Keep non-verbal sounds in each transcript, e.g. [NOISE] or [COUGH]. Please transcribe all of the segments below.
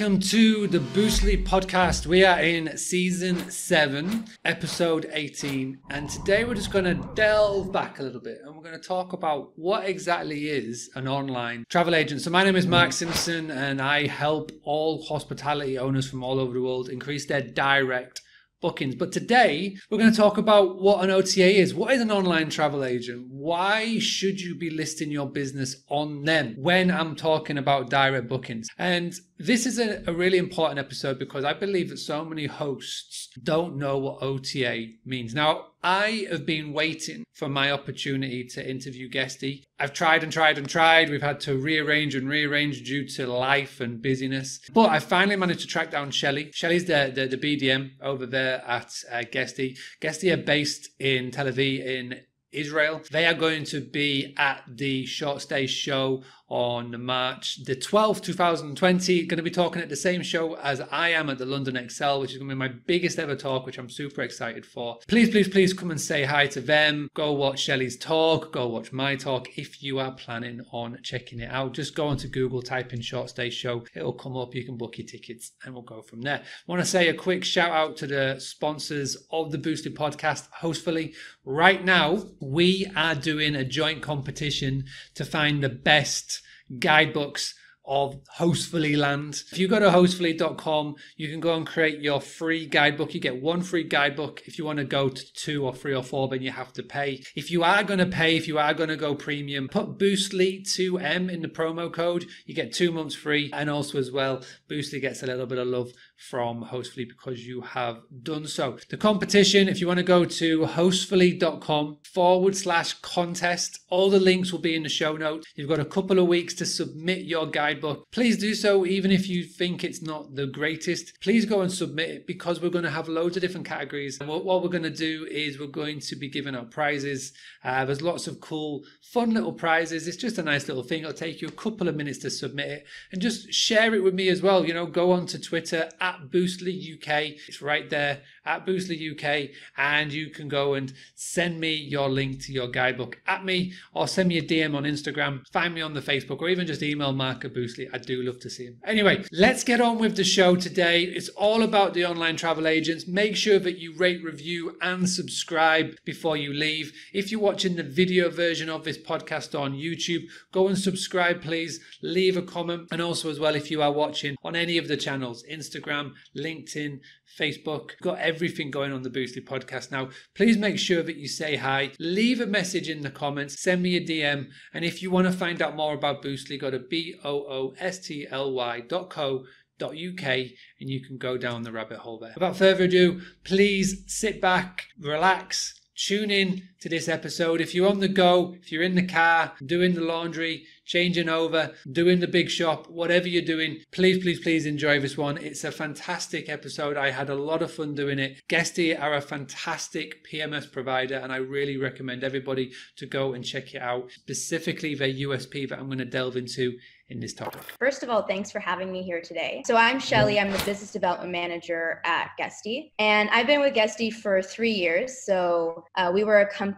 Welcome to the Boostly podcast. We are in season seven, episode 18, and today we're just going to delve back a little bit and we're going to talk about what exactly is an online travel agent. So, my name is Mark Simpson, and I help all hospitality owners from all over the world increase their direct bookings. But today we're going to talk about what an OTA is. What is an online travel agent? Why should you be listing your business on them when I'm talking about direct bookings? And this is a, a, really important episode because I believe that so many hosts don't know what OTA means. Now, I have been waiting for my opportunity to interview Guesty. I've tried and tried and tried. We've had to rearrange and rearrange due to life and busyness. But I finally managed to track down Sheli. Sheli's the, the, the BDM over there at uh, Guesty. Guesty are based in Tel Aviv in Israel. They are going to be at the short stay show on March the 12th, 2020. Going to be talking at the same show as I am at the London Excel, which is going to be my biggest ever talk, which I'm super excited for. Please, please, please come and say hi to them. Go watch Sheli's talk. Go watch my talk. If you are planning on checking it out, just go onto Google, type in short stay show. It'll come up. You can book your tickets and we'll go from there. Want to say a quick shout out to the sponsors of the Boostly podcast, Hostfully. Right now, we are doing a joint competition to find the best guidebooks of Hostfully land. If you go to hostfully.com, you can go and create your free guidebook. You get one free guidebook. If you want to go to two or three or four, then you have to pay. If you are going to pay, if you are going to go premium, put Boostly2M in the promo code. You get two months free. And also as well, Boostly gets a little bit of love from Hostfully because you have done so. The competition, if you want to go to hostfully.com forward slash contest, all the links will be in the show notes. You've got a couple of weeks to submit your guidebook. Please do so, even if you think it's not the greatest. Please go and submit it because we're going to have loads of different categories. And what, we're going to do is we're going to be giving out prizes. Uh, there's lots of cool, fun little prizes. It's just a nice little thing. It'll take you a couple of minutes to submit it and just share it with me as well. You know, go on to Twitter at Boostly UK. It's right there at Boostly UK, and you can go and send me your link to your guidebook at me, or send me a DM on Instagram, find me on the Facebook, or even just email Mark at Boostly. I do love to see him. Anyway, let's get on with the show today. It's all about the online travel agents. Make sure that you rate, review, and subscribe before you leave. If you're watching the video version of this podcast on YouTube, go and subscribe, please. Leave a comment, and also as well if you are watching on any of the channels, Instagram, LinkedIn, Facebook. Got everything going on the Boostly podcast now. Please make sure that you say hi, leave a message in the comments, send me a DM. And if you want to find out more about Boostly, go to B O O S T L Y dot co uk and you can go down the rabbit hole there. Without further ado, please sit back, relax, tune in to this episode. If you're on the go, if you're in the car, doing the laundry, changing over, doing the big shop, whatever you're doing, please, please, please enjoy this one. It's a fantastic episode. I had a lot of fun doing it. Guesty are a fantastic PMS provider, and I really recommend everybody to go and check it out, specifically their USP that I'm going to delve into in this topic. First of all, thanks for having me here today. So I'm Sheli. I'm the business development manager at Guesty, and I've been with Guesty for three years. So uh, we were a company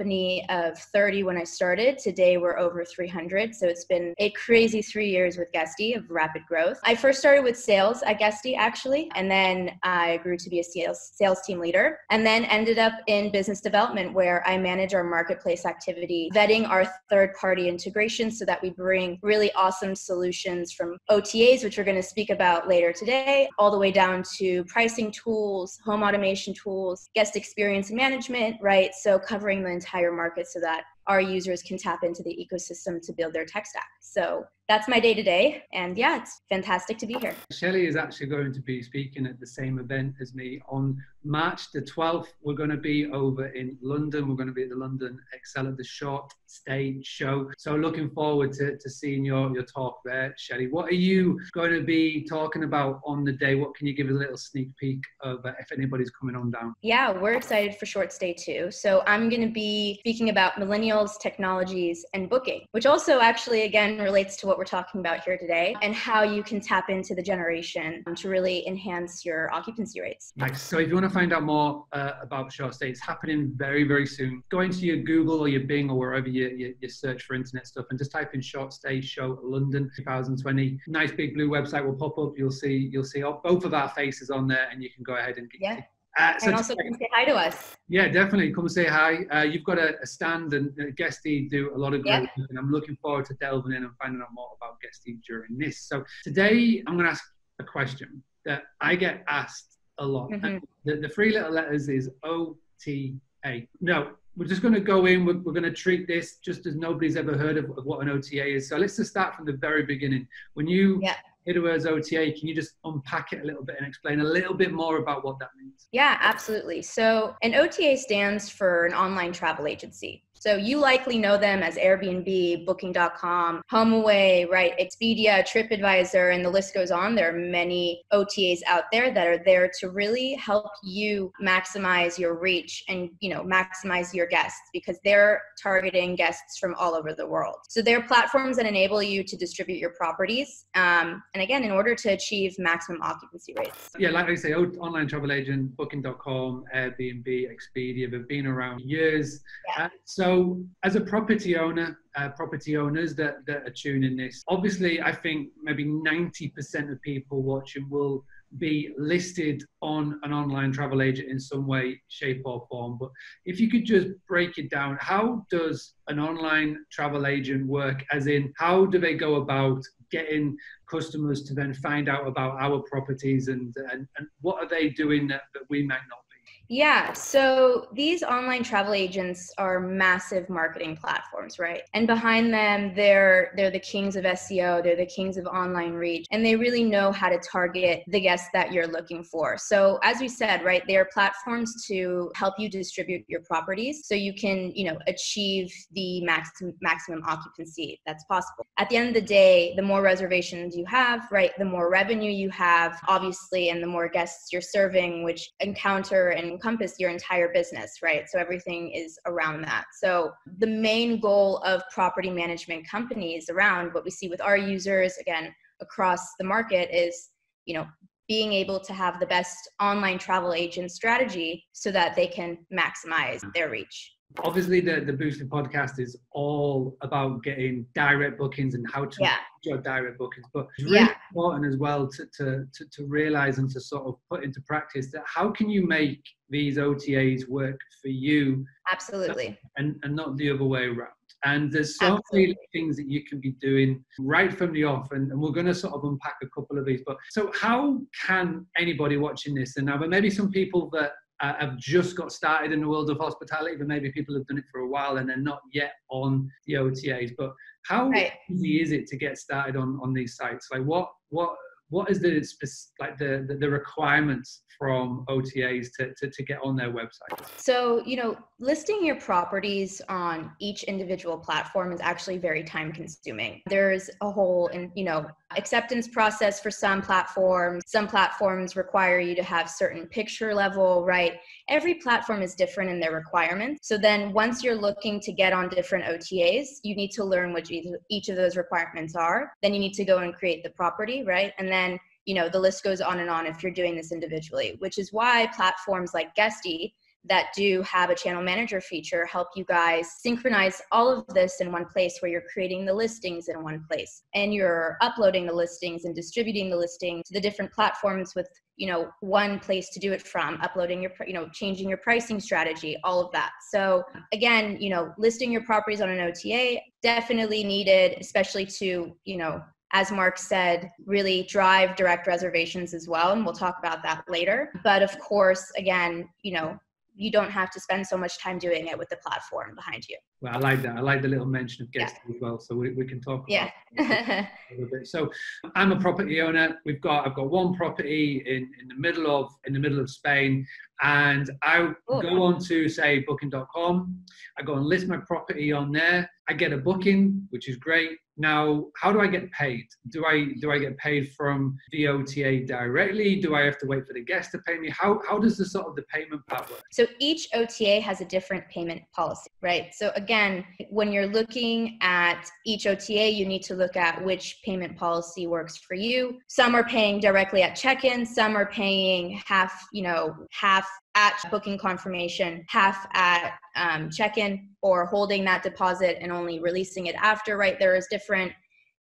of 30 when I started. Today we're over 300. So it's been a crazy three years with Guesty of rapid growth. I first started with sales at Guesty actually, and then I grew to be a sales sales team leader, and then ended up in business development where I manage our marketplace activity, vetting our third party integration so that we bring really awesome solutions solutions from OTAs, which we're going to speak about later today, all the way down to pricing tools, home automation tools, guest experience management, right? So covering the entire market so that our users can tap into the ecosystem to build their tech stack. So that's my day to day. And yeah, it's fantastic to be here. Sheli is actually going to be speaking at the same event as me on March the 12th. We're going to be over in London. We're going to be at the London Excel at the Short Stay Show. So looking forward to, to seeing your, your talk there, Shelly. What are you going to be talking about on the day? What can you give us a little sneak peek of uh, if anybody's coming on down? Yeah, we're excited for Short Stay too. So I'm going to be speaking about millennials, technologies, and booking, which also actually again relates to what we're talking about here today and how you can tap into the generation to really enhance your occupancy rates. Nice. So if you want to find out more uh, about Short Stay, it's happening very, very soon. Go into your Google or your Bing or wherever you, you, you search for internet stuff and just type in Short Stay Show London 2020. Nice big blue website will pop up. You'll see you'll see both of our faces on there, and you can go ahead and get. Yeah. Uh, so and also come say hi to us. Yeah, definitely come say hi. Uh, you've got a, a stand and uh, Guesty do a lot of great yep. work, and I'm looking forward to delving in and finding out more about Guesty during this. So today I'm going to ask a question that I get asked a lot. Mm-hmm. The, the three little letters is OTA. No, we're just going to go in. We're, we're, going to treat this just as nobody's ever heard of, of, what an OTA is. So let's just start from the very beginning. When you yeah. Hidaway's OTA. Can you just unpack it a little bit and explain a little bit more about what that means? Yeah, absolutely. So, an OTA stands for an online travel agency. So you likely know them as Airbnb, Booking.com, HomeAway, right? Expedia, TripAdvisor, and the list goes on. There are many OTAs out there that are there to really help you maximize your reach and you know maximize your guests because they're targeting guests from all over the world. So they're platforms that enable you to distribute your properties, um, and again, in order to achieve maximum occupancy rates. Yeah, like I say, online travel agent, Booking.com, Airbnb, Expedia, they've been around years. Yeah. Uh, so so, as a property owner, uh, property owners that, that are tuning this, obviously, I think maybe 90% of people watching will be listed on an online travel agent in some way, shape, or form. But if you could just break it down, how does an online travel agent work? As in, how do they go about getting customers to then find out about our properties and, and, and what are they doing that, that we might not yeah, so these online travel agents are massive marketing platforms, right? And behind them, they're they're the kings of SEO, they're the kings of online reach, and they really know how to target the guests that you're looking for. So as we said, right, they are platforms to help you distribute your properties so you can, you know, achieve the maximum maximum occupancy that's possible. At the end of the day, the more reservations you have, right, the more revenue you have, obviously, and the more guests you're serving, which encounter and encompass your entire business, right? So everything is around that. So the main goal of property management companies around what we see with our users, again, across the market is, you know, being able to have the best online travel agent strategy so that they can maximize mm-hmm. their reach obviously the the Boostly podcast is all about getting direct bookings and how to yeah. your direct bookings but it's really yeah. important as well to, to to to realize and to sort of put into practice that how can you make these otas work for you absolutely and and not the other way around and there's so Absolutely. many things that you can be doing right from the off and, and we're going to sort of unpack a couple of these but so how can anybody watching this and now but maybe some people that Uh, have just got started in the world of hospitality, but maybe people have done it for a while and they're not yet on the OTAs. But how right. easy is it to get started on on these sites? Like what what what is the like the, the, requirements from OTAs to, to, to get on their website? So, you know, listing your properties on each individual platform is actually very time consuming. There's a whole, and you know, acceptance process for some platforms. Some platforms require you to have certain picture level, right? Every platform is different in their requirements. So then once you're looking to get on different OTAs, you need to learn what each of those requirements are. Then you need to go and create the property, right? And then you know the list goes on and on if you're doing this individually which is why platforms like guesty that do have a channel manager feature help you guys synchronize all of this in one place where you're creating the listings in one place. And you're uploading the listings and distributing the listings to the different platforms with you know one place to do it from uploading your you know changing your pricing strategy all of that. So again you know listing your properties on an ota definitely needed especially to you know as Mark said, really drive direct reservations as well. And we'll talk about that later. But of course, again, you know, you don't have to spend so much time doing it with the platform behind you. Well, I like that. I like the little mention of Guesty yeah. as well. So we, we can talk yeah. a little bit. So I'm a property owner. We've got I've got one property in, in the middle of in the middle of Spain and I go on to say booking.com. I go and list my property on there. I get a booking, which is great. Now, how do I get paid? Do I do I get paid from the OTA directly? Do I have to wait for the guest to pay me? How how does the sort of the payment part work? So each OTA has a different payment policy, right? So again, when you're looking at each OTA, you need to look at which payment policy works for you. Some are paying directly at check-in, some are paying half, you know, half at booking confirmation, half at um, check-in, or holding that deposit and only releasing it after. Right? There is different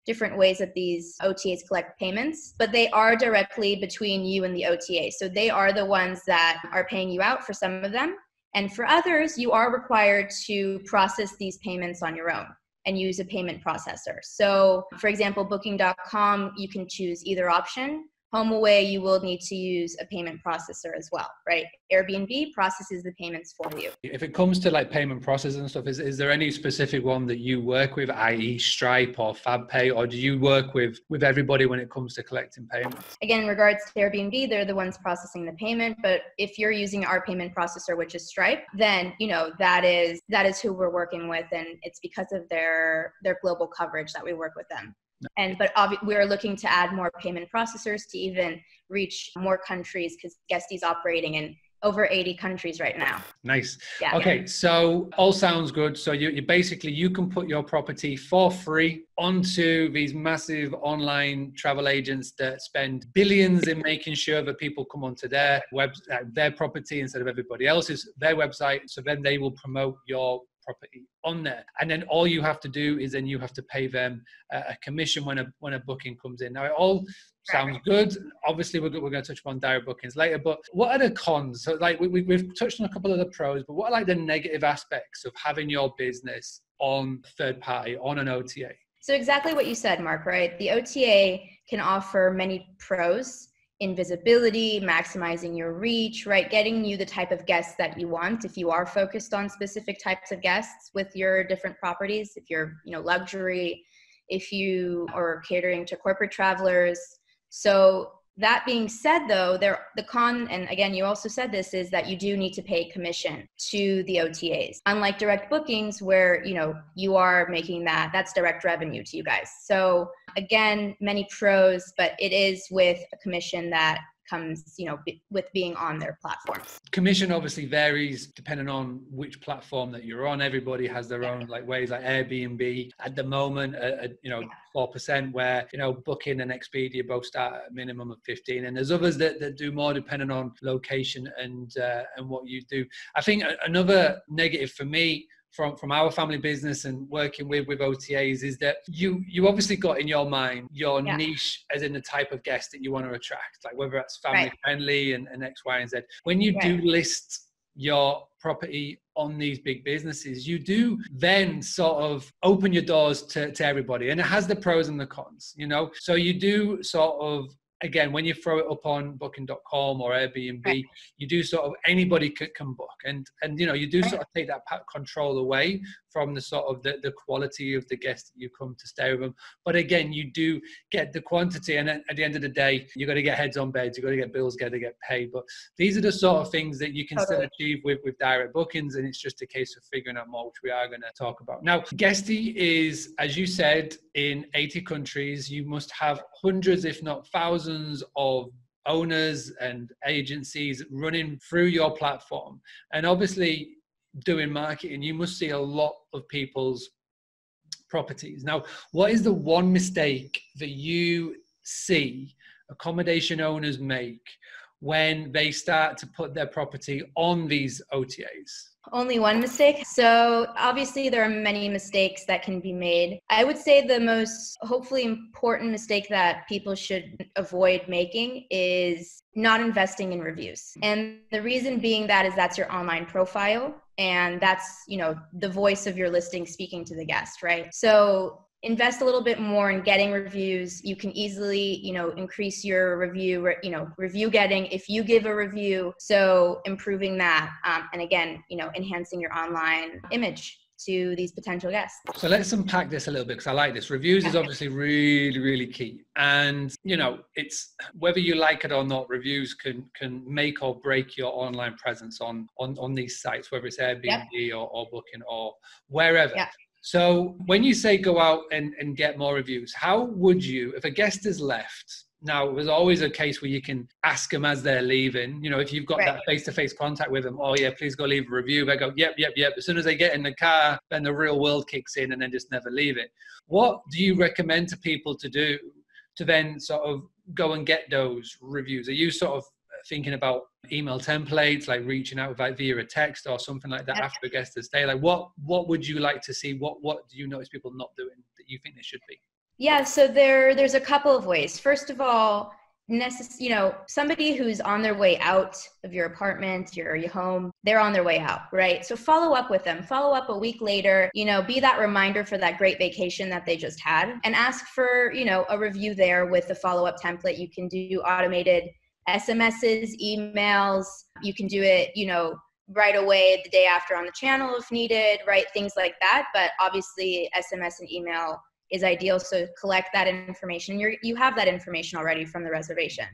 different ways that these OTAs collect payments, but they are directly between you and the OTA. So they are the ones that are paying you out for some of them. And for others, you are required to process these payments on your own and use a payment processor. So, for example, booking.com, you can choose either option HomeAway, you will need to use a payment processor as well, right? Airbnb processes the payments for you. If it comes to like payment processors and stuff, is, is there any specific one that you work with, i.e. Stripe or FabPay, or do you work with, with everybody when it comes to collecting payments? Again, in regards to Airbnb, they're the ones processing the payment, but if you're using our payment processor, which is Stripe, then, you know, that is, that is who we're working with and it's because of their, their global coverage that we work with them and but obvi- we're looking to add more payment processors to even reach more countries because Guesty's operating in over 80 countries right now. Nice. Yeah. Okay, so all sounds good. So you, you basically you can put your property for free onto these massive online travel agents that spend billions in making sure that people come onto their web uh, their property instead of everybody else's their website. So then they will promote your property on there. And then all you have to do is then you have to pay them a commission when a when a booking comes in. Now it all sounds good. Obviously we're, we're going to touch upon direct bookings later but what are the cons? So like we, we, have touched on a couple of the pros but what are like the negative aspects of having your business on third party on an ota so exactly what you said mark right? The ota can offer many pros invisibility, maximizing your reach, right? Getting you the type of guests that you want if you are focused on specific types of guests with your different properties, if you're, you know, luxury, if you are catering to corporate travelers. So that being said though there the con and again you also said this is that you do need to pay commission to the otas unlike direct bookings where you know you are making that that's direct revenue to you guys. So again many pros but it is with a commission that comes you know b- with being on their platforms. Commission obviously varies depending on which platform that you're on. Everybody has their own like ways like airbnb. At the moment uh, you know four percent where you know booking and expedia both start at a minimum of 15 and there's others that, that do more depending on location and uh, and what you do. I think another negative for me from from our family business and working with with OTAs is that you you obviously got in your mind your yeah. niche as in the type of guest that you want to attract, like whether that's family right. friendly and, and X, Y, and Z. When you right. do list your property on these big businesses, you do then sort of open your doors to, to everybody. And it has the pros and the cons, you know? So you do sort of again, when you throw it up on booking.com or Airbnb, right. you do sort of anybody can, can book. And, and, you know, you do sort of take that control away from the sort of the, the quality of the guests that you come to stay with them. But again, you do get the quantity. And at, at the end of the day, you've got to get heads on beds, you've got to get bills, got to get paid. But these are the sort of things that you can still achieve with, with direct bookings. And it's just a case of figuring out more, which we are going to talk about. Now, Guesty is, as you said, in 80 countries. You must have hundreds, if not thousands, of owners and agencies running through your platform. And obviously, doing marketing, you must see a lot of people's properties. Now, what is the one mistake that you see accommodation owners make when they start to put their property on these OTAs? Only one mistake. So, obviously, there are many mistakes that can be made. I would say the most hopefully important mistake that people should avoid making is not investing in reviews. And the reason being that is that's your online profile and that's, you know, the voice of your listing speaking to the guest, right? So, invest a little bit more in getting reviews you can easily you know increase your review you know review getting if you give a review so improving that um, and again you know enhancing your online image to these potential guests. So let's unpack this a little bit because I like this. Reviews is obviously really, really key. And you know, it's whether you like it or not, reviews can can make or break your online presence on on, on these sites, whether it's Airbnb yep. or, or booking or wherever. Yep. So when you say go out and, and get more reviews, how would you, if a guest has left, now, there's always a case where you can ask them as they're leaving. You know, if you've got right. that face-to-face contact with them, oh yeah, please go leave a review. They go, yep, yep, yep. As soon as they get in the car, then the real world kicks in, and then just never leave it. What do you recommend to people to do to then sort of go and get those reviews? Are you sort of thinking about email templates, like reaching out via a text or something like that after a guest has stayed? Like, what what would you like to see? What what do you notice people not doing that you think they should be? Yeah, so there there's a couple of ways. First of all, necess- you know, somebody who's on their way out of your apartment, your, your home, they're on their way out, right? So follow up with them. Follow up a week later, you know, be that reminder for that great vacation that they just had and ask for, you know, a review there with the follow-up template. You can do automated SMSs, emails. You can do it, you know, right away the day after on the channel if needed, right? Things like that. But obviously, SMS and email is ideal. So collect that information. You're, you have that information already from the reservation.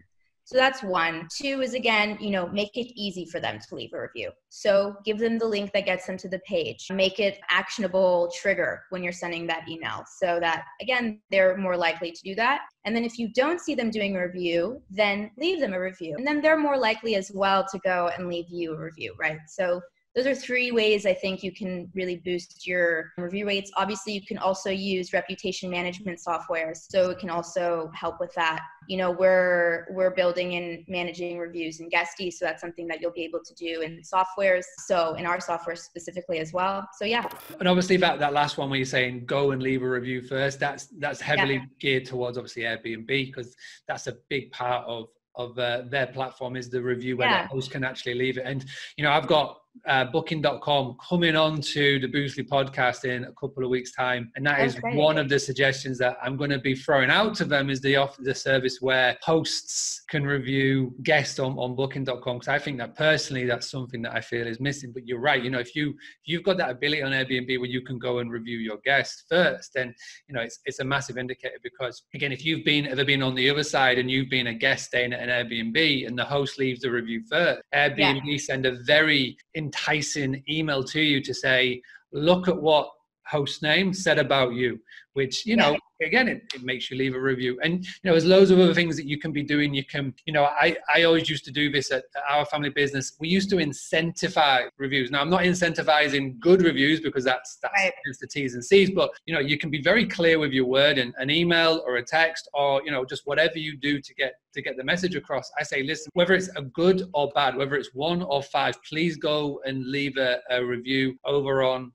So that's one. Two is again, you know, make it easy for them to leave a review. So give them the link that gets them to the page. Make it actionable trigger when you're sending that email so that again, they're more likely to do that. And then if you don't see them doing a review, then leave them a review. And then they're more likely as well to go and leave you a review, right? So those are three ways I think you can really boost your review rates. Obviously, you can also use reputation management software, so it can also help with that. You know, we're we're building and managing reviews in Guesty, so that's something that you'll be able to do in softwares. So in our software specifically as well. So yeah. And obviously that that last one where you're saying go and leave a review first, that's that's heavily yeah. geared towards obviously Airbnb because that's a big part of of uh, their platform is the review where yeah. the host can actually leave it. And you know, I've got uh, booking.com coming on to the Boostly podcast in a couple of weeks time and that That's is great. one of the suggestions that i'm going to be throwing out to them is the offer the service where hosts can review guests on, on booking.com because i think that personally that's something that i feel is missing but you're right you know if you if you've got that ability on airbnb where you can go and review your guests first then you know it's, it's a massive indicator because again if you've been ever been on the other side and you've been a guest staying at an airbnb and the host leaves the review first airbnb yeah. send a very enticing email to you to say, look at what host name said about you, which, you know, again, it, it makes you leave a review. And, you know, there's loads of other things that you can be doing. You can, you know, I, I always used to do this at our family business. We used to incentivize reviews. Now, I'm not incentivizing good reviews because that's, that's right. the T's and C's, but, you know, you can be very clear with your word in an email or a text or, you know, just whatever you do to get to get the message across. I say, listen, whether it's a good or bad, whether it's one or five, please go and leave a, a review over on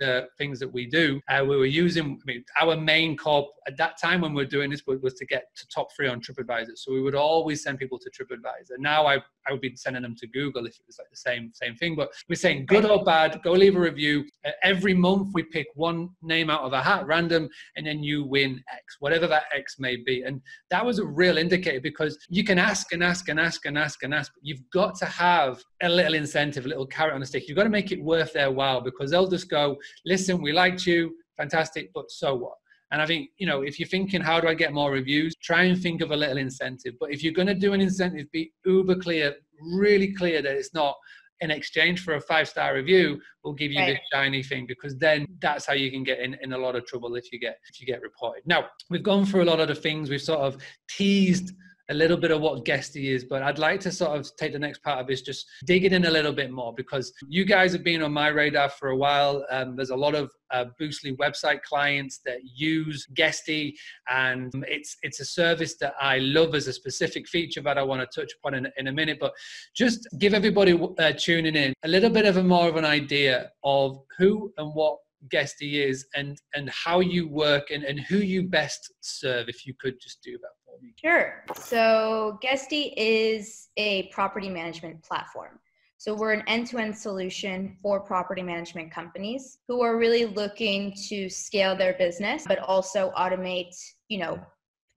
the things that we do. Uh, we were using I mean, our main core at that time when we are doing this was, was to get to top three on TripAdvisor. So we would always send people to TripAdvisor. Now I, I would be sending them to Google if it was like the same same thing. But we're saying good or bad, go leave a review. Uh, every month we pick one name out of a hat, random, and then you win X, whatever that X may be. And that was a real indicator because you can ask and ask and ask and ask and ask, but you've got to have a little incentive, a little carrot on the stick. You've got to make it worth their while because they'll just go, listen, we liked you, fantastic, but so what? And I think, you know, if you're thinking, how do I get more reviews? Try and think of a little incentive. But if you're going to do an incentive, be uber clear, really clear that it's not in exchange for a five star review we'll give you right. this shiny thing because then that's how you can get in, in a lot of trouble if you get if you get reported now we've gone through a lot of the things we've sort of teased a little bit of what Guesty is, but I'd like to sort of take the next part of this, just dig in a little bit more because you guys have been on my radar for a while. Um, there's a lot of uh, Boostly website clients that use Guesty, and it's it's a service that I love as a specific feature that I want to touch upon in, in a minute. But just give everybody uh, tuning in a little bit of a more of an idea of who and what Guesty is and and how you work and, and who you best serve if you could just do that Sure. So Guesty is a property management platform. So we're an end-to-end solution for property management companies who are really looking to scale their business, but also automate, you know,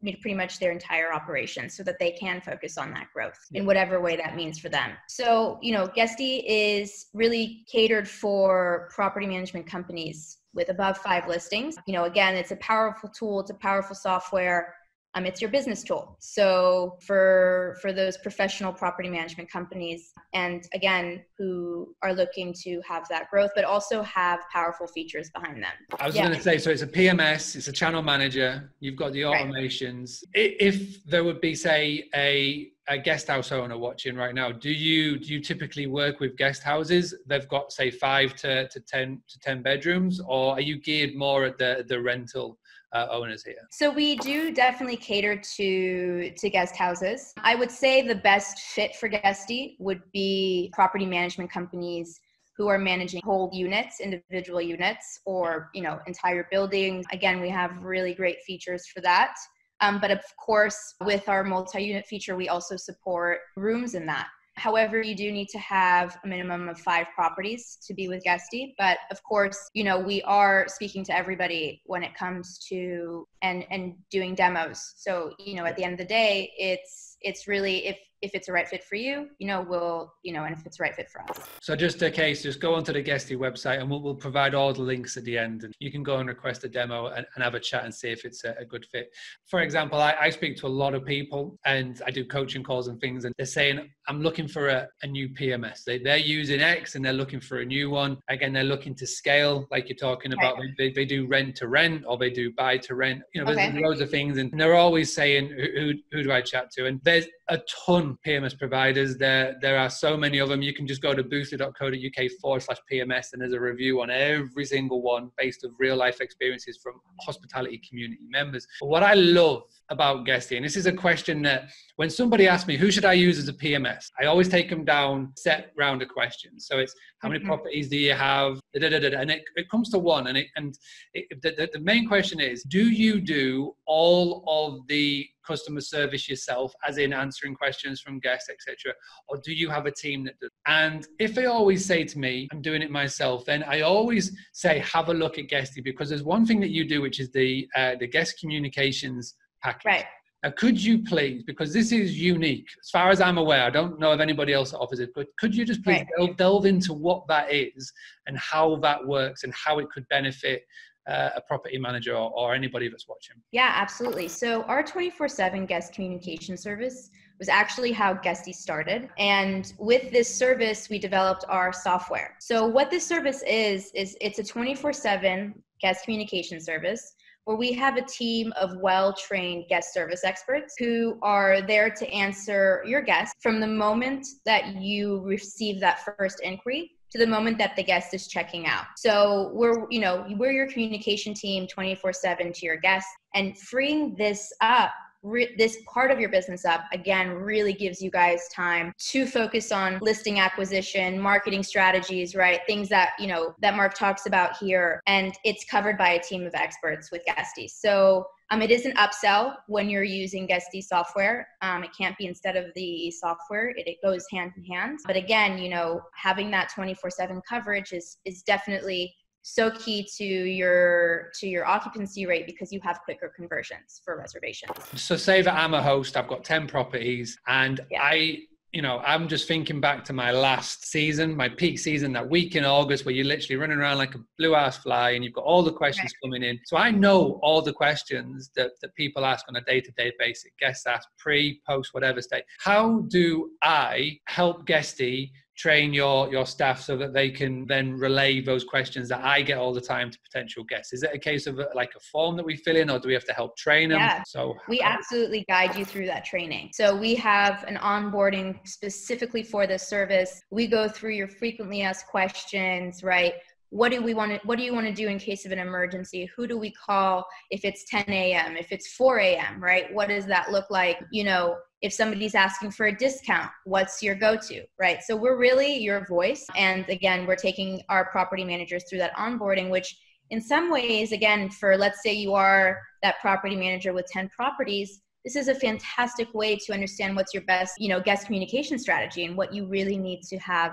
pretty much their entire operation so that they can focus on that growth in whatever way that means for them. So, you know, Guesty is really catered for property management companies with above five listings. You know, again, it's a powerful tool, it's a powerful software um, it's your business tool so for for those professional property management companies and again who are looking to have that growth but also have powerful features behind them i was yeah. going to say so it's a pms it's a channel manager you've got the automations right. if there would be say a a guest house owner watching right now do you do you typically work with guest houses they've got say five to, to ten to ten bedrooms or are you geared more at the the rental uh, owners here? So we do definitely cater to to guest houses. I would say the best fit for Guesty would be property management companies who are managing whole units, individual units, or you know entire buildings. Again, we have really great features for that. Um, but of course, with our multi-unit feature, we also support rooms in that. However, you do need to have a minimum of five properties to be with Guesty. But of course, you know, we are speaking to everybody when it comes to and and doing demos. So, you know, at the end of the day, it's it's really if if it's a right fit for you, you know, we'll, you know, and if it's a right fit for us. So just a case, just go onto the Guesty website and we'll, we'll provide all the links at the end and you can go and request a demo and, and have a chat and see if it's a, a good fit. For example, I, I, speak to a lot of people and I do coaching calls and things and they're saying, I'm looking for a, a new PMS. They, they're using X and they're looking for a new one. Again, they're looking to scale, like you're talking about. Right. They, they do rent to rent or they do buy to rent. You know, okay. there's loads of things and they're always saying, who, who, who do I chat to? And there's a ton PMS providers. There, there are so many of them. You can just go to boostly.co.uk forward slash PMS, and there's a review on every single one based of real life experiences from hospitality community members. But what I love about Guesty, and this is a question that when somebody asks me, who should I use as a PMS? I always take them down set round of questions. So it's how many mm-hmm. properties do you have? Da, da, da, and it, it comes to one. And, it, and it, the, the main question is, do you do all of the customer service yourself, as in answering questions from guests, etc., or do you have a team that does? And if they always say to me, "I'm doing it myself," then I always say, "Have a look at Guesty," because there's one thing that you do, which is the uh, the guest communications package. Right. Now, could you please, because this is unique, as far as I'm aware, I don't know of anybody else that offers it, but could you just please right. delve, delve into what that is and how that works and how it could benefit uh, a property manager or, or, anybody that's watching? Yeah, absolutely. So our 24/7 guest communication service was actually how Guesty started, and with this service, we developed our software. So what this service is is it's a 24/7 guest communication service where we have a team of well trained guest service experts who are there to answer your guests from the moment that you receive that first inquiry to the moment that the guest is checking out. So we're, you know, we're your communication team 24/7 to your guests and freeing this up Re- this part of your business up again really gives you guys time to focus on listing acquisition marketing strategies right things that you know that mark talks about here and it's covered by a team of experts with guesty so um, it is an upsell when you're using Guesty software. Um, it can't be instead of the software. It, it goes hand in hand. But again, you know, having that 24/7 coverage is is definitely so key to your to your occupancy rate because you have quicker conversions for reservations. So say that I'm a host, I've got 10 properties and yeah. I you know, I'm just thinking back to my last season, my peak season, that week in August where you're literally running around like a blue ass fly and you've got all the questions right. coming in. So I know all the questions that, that people ask on a day to day basis, guests ask pre, post, whatever state. How do I help Guesty train your your staff so that they can then relay those questions that I get all the time to potential guests? Is it a case of a, like a form that we fill in, or do we have to help train them? Yeah. So we um, absolutely guide you through that training. So we have an onboarding specifically for this service. We go through your frequently asked questions, right? What do we want to what do you want to do in case of an emergency? Who do we call if it's 10 a.m if it's 4 a.m right? What does that look like? You know if somebody's asking for a discount what's your go-to right? So we're really your voice. And again we're taking our property managers through that onboarding which in some ways again for let's say you are that property manager with 10 properties this is a fantastic way to understand what's your best you know guest communication strategy and what you really need to have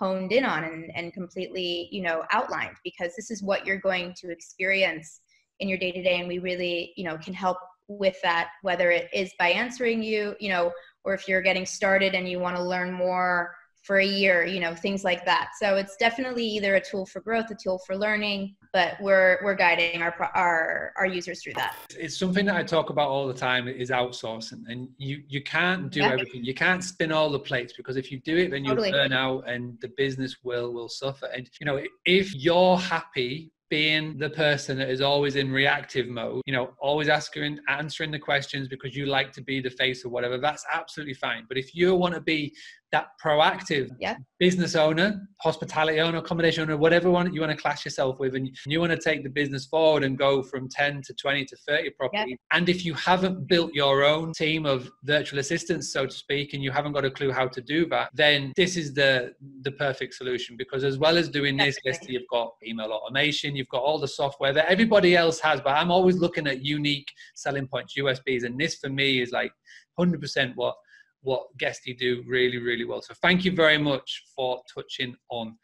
honed in on and, and completely you know outlined because this is what you're going to experience in your day to day and we really you know can help with that, whether it is by answering you, you know, or if you're getting started and you want to learn more for a year, you know, things like that. So it's definitely either a tool for growth, a tool for learning, but we're we're guiding our our our users through that. It's something that I talk about all the time is outsourcing, and you you can't do yeah. everything. You can't spin all the plates because if you do it, then you totally. burn out, and the business will will suffer. And you know, if you're happy being the person that is always in reactive mode, you know, always asking, answering the questions because you like to be the face of whatever, that's absolutely fine. But if you want to be that proactive yeah. business owner, hospitality owner, accommodation owner, whatever one you want to class yourself with, and you want to take the business forward and go from 10 to 20 to 30 properties. And if you haven't built your own team of virtual assistants, so to speak, and you haven't got a clue how to do that, then this is the the perfect solution because as well as doing this, Guesty, you've got email automation, you've got all the software that everybody else has, but I'm always looking at unique selling points, USPs, and this for me is like 100% what what Guesty do really, really well. So thank you very much for touching on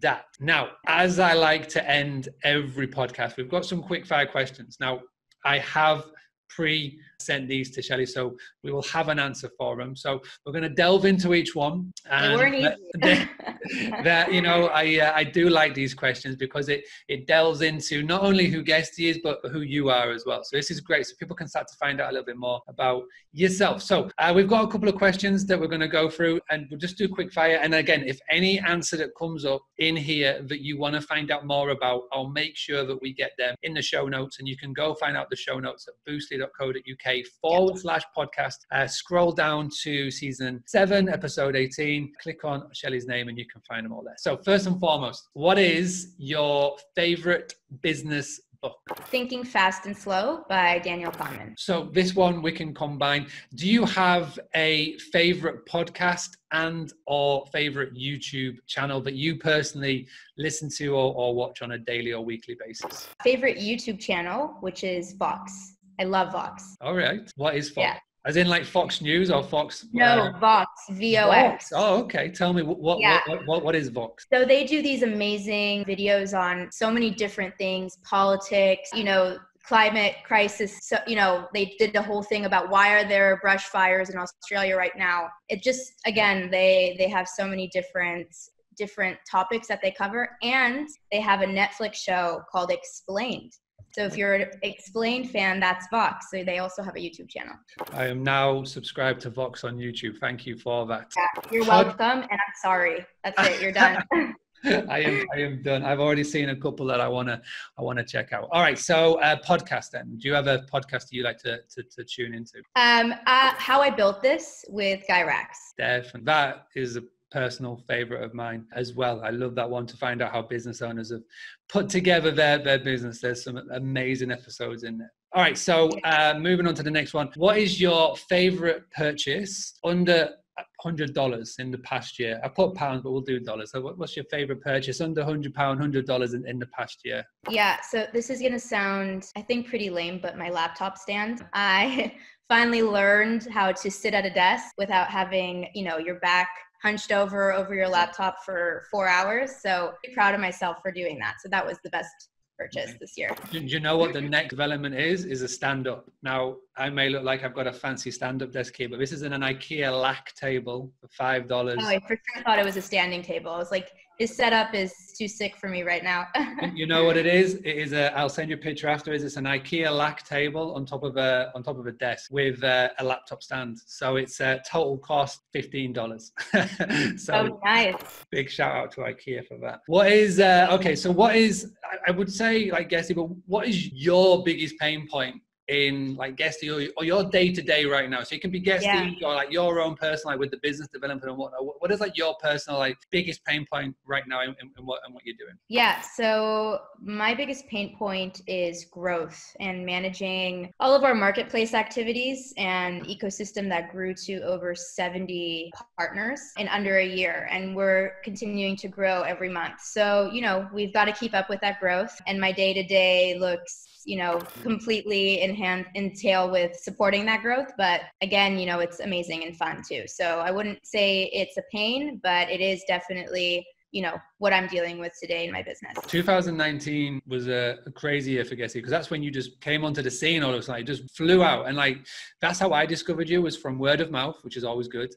that. Now, as I like to end every podcast, we've got some quick fire questions. Now, I have pre sent these to Sheli, so we will have an answer for them. So we're going to delve into each one. And [LAUGHS] that, you know, I uh, I do like these questions because it it delves into not only who Guesty is, but who you are as well. So this is great, so people can start to find out a little bit more about yourself. So uh, we've got a couple of questions that we're going to go through, and we'll just do quick fire. And again, if any answer that comes up in here that you want to find out more about, I'll make sure that we get them in the show notes, and you can go find out the show notes at boostly.co.uk forward slash podcast. Uh, scroll down to season seven, episode 18. Click on Sheli's name and you can find them all there. So, first and foremost, what is your favorite business book? Thinking Fast and Slow by Daniel Kahneman. So this one we can combine. Do you have a favorite podcast and or favorite YouTube channel that you personally listen to or, or watch on a daily or weekly basis? Favorite YouTube channel, which is Vox. I love Vox. All right. What is Vox? Yeah. As in like Fox News or Fox? No, uh, Vox, V O X. Oh, okay. Tell me what, yeah. what, what, what is Vox? So they do these amazing videos on so many different things, politics, you know, climate crisis. So, you know, they did the whole thing about why are there brush fires in Australia right now? It just, again, they, they have so many different different topics that they cover and they have a Netflix show called Explained so if you're an Explained fan, that's Vox. So they also have a YouTube channel. I am now subscribed to Vox on YouTube. Thank you for that. Yeah, you're welcome, and I'm sorry. That's it. You're done. [LAUGHS] [LAUGHS] I am I am done. I've already seen a couple that I wanna I wanna check out. All right, so uh, podcast then. Do you have a podcast you like to, to, to tune into? Um, uh, how I built this with Guy Raz. Definitely, that is a personal favorite of mine as well. I love that one to find out how business owners have put together their, their business. There's some amazing episodes in there. All right, so uh, moving on to the next one. What is your favorite purchase under hundred dollars in the past year? I put pounds, but we'll do dollars. So, what's your favorite purchase under hundred pound, hundred dollars in, in the past year? Yeah, so this is gonna sound, I think, pretty lame, but my laptop stand. I [LAUGHS] finally learned how to sit at a desk without having, you know, your back hunched over over your laptop for four hours. So proud of myself for doing that. So that was the best purchase this year. Do you know what the next development is? Is a stand up. Now, I may look like I've got a fancy stand up desk here, but this is an, an IKEA Lack table for $5. Oh, I for sure thought it was a standing table. I was like, his setup is too sick for me right now. you [LAUGHS] know what it is? It is a. I'll send you a picture after. Is it's an IKEA Lack table on top of a on top of a desk with a, a laptop stand. So it's a total cost fifteen dollars. [LAUGHS] so oh, nice. Big shout out to IKEA for that. What is uh, okay? So what is? I, I would say like guessing, but what is your biggest pain point in like Guesty or, or your day to day right now? So it can be Guesty yeah. or like your own personal, like with the business development and whatnot. What is like your personal like biggest pain point right now in what and what you're doing? Yeah. So my biggest pain point is growth and managing all of our marketplace activities and ecosystem that grew to over 70 partners in under a year. And we're continuing to grow every month. So, you know, we've got to keep up with that growth. And my day to day looks you know completely in hand entail with supporting that growth but again you know it's amazing and fun too. So i wouldn't say it's a pain but it is definitely you know what i'm dealing with today in my business. 2019 was a, crazy year for Guesty because that's when you just came onto the scene all of a sudden. You just flew out. And like that's how i discovered you was from word of mouth which is always good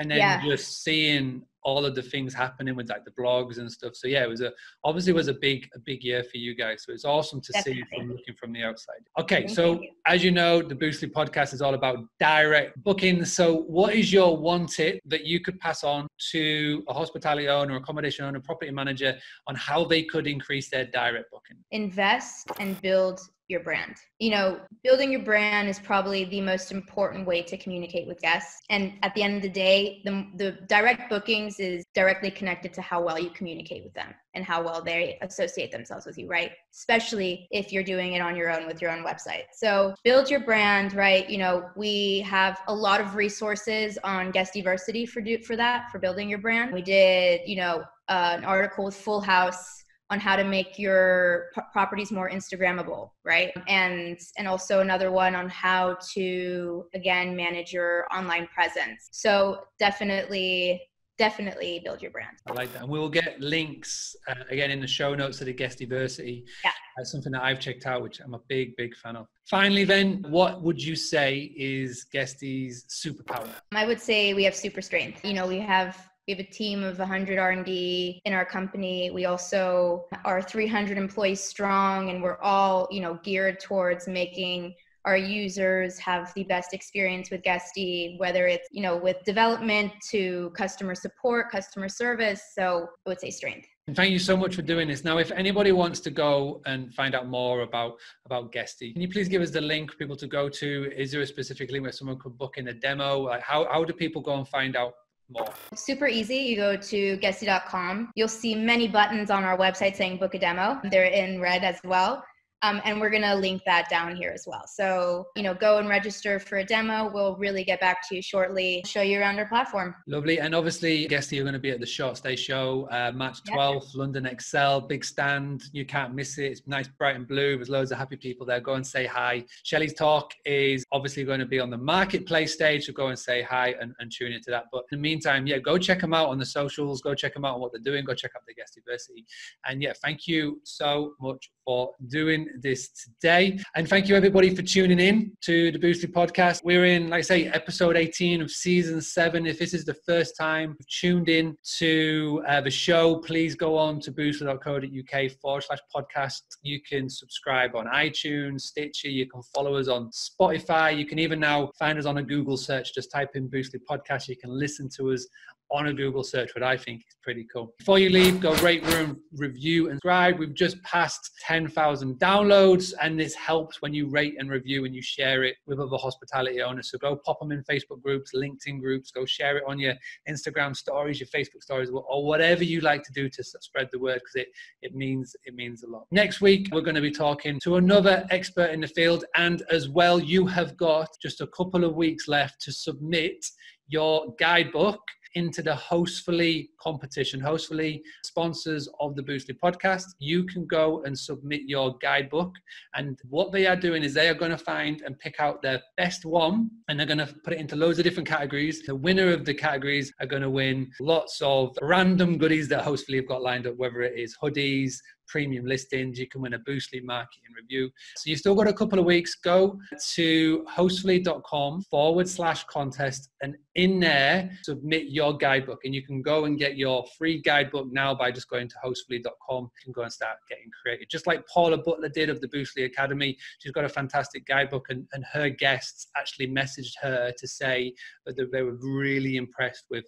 and then yeah. just seeing all of the things happening with like the blogs and stuff. So yeah, it was a obviously was a big a big year for you guys. So it's awesome to Definitely. see from looking from the outside. Okay, Thank so you. as you know, the Boostly podcast is all about direct booking. So what is your one tip that you could pass on to a hospitality owner, accommodation owner, property manager on how they could increase their direct booking? Invest and build your brand. You know, building your brand is probably the most important way to communicate with guests. And at the end of the day, the, the direct bookings is directly connected to how well you communicate with them and how well they associate themselves with you, right? Especially if you're doing it on your own with your own website. So build your brand, right? You know, we have a lot of resources on Guestiversity for do, for that, for building your brand. We did, you know, uh, an article with Full House on how to make your p- properties more instagrammable right? And and also another one on how to again manage your online presence. So definitely definitely build your brand. I like that. And we will get links uh, again in the show notes to the Guestiversity. Yeah. That's something that i've checked out which i'm a big big fan of. Finally then what would you say is Guesty's superpower? I would say we have super strength. You know we have we have a team of 100 R&D in our company. We also are 300 employees strong, and we're all, you know, geared towards making our users have the best experience with Guesty, whether it's, you know, with development to customer support, customer service. So I would say strength. And thank you so much for doing this. Now, if anybody wants to go and find out more about about Guesty, can you please give us the link for people to go to? Is there a specific link where someone could book in a demo? Like how, how do people go and find out more? Super easy. You go to Guesty.com. You'll see many buttons on our website saying book a demo. They're in red as well. Um, and we're going to link that down here as well. So, you know, go and register for a demo. We'll really get back to you shortly, show you around our platform. Lovely. And obviously, Guesty, you're going to be at the Short Stay Show, uh, March 12th, yep. London Excel, big stand. You can't miss it. It's nice, bright and blue. There's loads of happy people there. Go and say hi. Sheli's talk is obviously going to be on the marketplace stage. So go and say hi and, and tune into that. But in the meantime, yeah, go check them out on the socials. Go check them out on what they're doing. Go check out the Guestiversity. And yeah, thank you so much for doing this today. And thank you everybody for tuning in to the Boostly podcast. We're in, like I say, episode 18 of season seven. If this is the first time you've tuned in to uh, the show, please go on to boostly.co.uk forward slash podcast. You can subscribe on iTunes, Stitcher. You can follow us on Spotify. You can even now find us on a Google search. Just type in Boostly podcast. You can listen to us on a Google search, what I think is pretty cool. Before you leave, go rate, room, review, and subscribe. We've just passed 10,000 downloads, and this helps when you rate and review and you share it with other hospitality owners. So go pop them in Facebook groups, LinkedIn groups, go share it on your Instagram stories, your Facebook stories, or whatever you like to do to spread the word because it, it means it means a lot. Next week, we're going to be talking to another expert in the field, and as well, you have got just a couple of weeks left to submit your guidebook into the Hostfully competition. Hostfully sponsors of the Boostly podcast. You can go and submit your guidebook. And what they are doing is they are going to find and pick out their best one and they're going to put it into loads of different categories. The winner of the categories are going to win lots of random goodies that Hostfully have got lined up, whether it is hoodies, premium listings. You can win a Boostly marketing review. So you've still got a couple of weeks. Go to hostfully.com forward slash contest and in there submit your guidebook. And you can go and get your free guidebook now by just going to hostfully.com. Can go and start getting creative. Just like Paula Butler did of the Boostly Academy. She's got a fantastic guidebook and, and her guests actually messaged her to say that they were really impressed with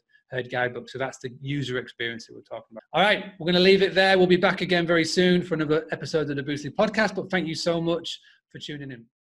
Guidebook. So that's the user experience that we're talking about. All right, we're going to leave it there. We'll be back again very soon for another episode of the Boostly podcast. But thank you so much for tuning in.